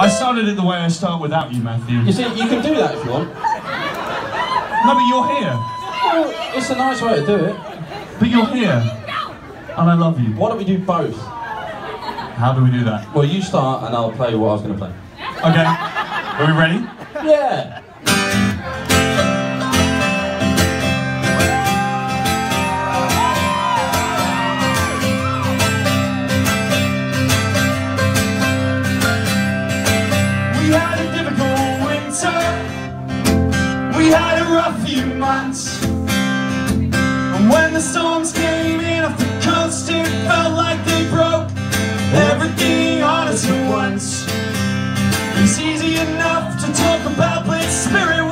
I started it the way I start without you, Matthew. You see, you can do that if you want. No, but you're here. Well, it's a nice way to do it. But you're here. And I love you. Why don't we do both? How do we do that? Well, you start and I'll play what I was going to play. Okay. Are we ready? Yeah. Months. And when the storms came in off the coast, it felt like they broke everything on us at once. It's easy enough to talk about blitz spirit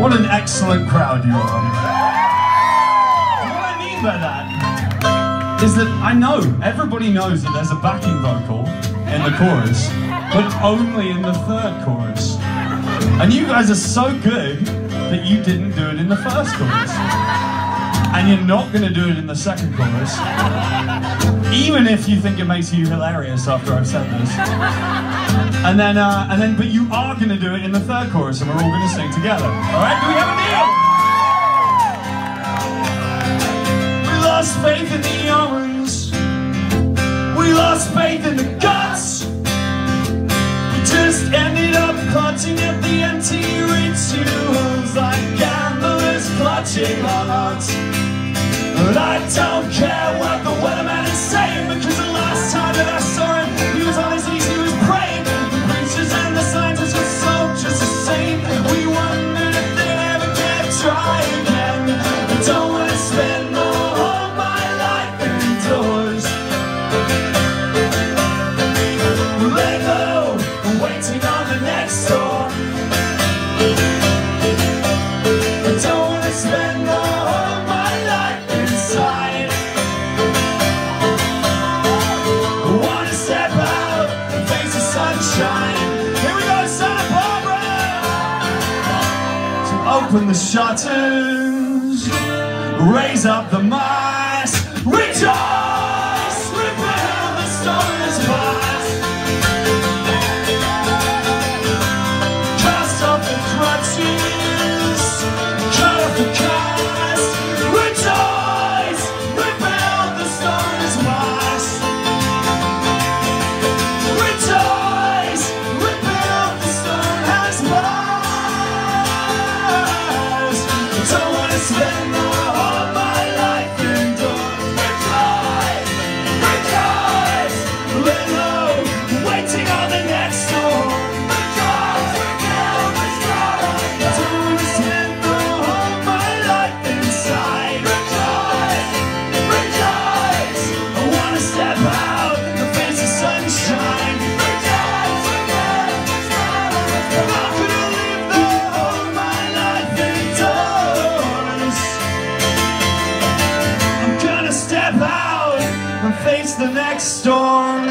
What an excellent crowd you are. What I mean by that is that I know, everybody knows that there's a backing vocal in the chorus, but only in the third chorus. And you guys are so good that you didn't do it in the first chorus. And you're not going to do it in the second chorus. Even if you think it makes you hilarious after I've said this. And then, uh, and then, but you are going to do it in the third chorus and we're all going to sing together. Alright, do we have a deal? We lost faith in the omens. We lost faith in the guts. We just ended up clutching at the empty rituals like gamblers clutching on hearts. I don't care what the weatherman is saying because the last time that I saw him, he was on his knees, he was praying. The preachers and the scientists were so just the same. We wondered if they'd ever get dry open the shutters, raise up the mast, rejoice! and face the next storm.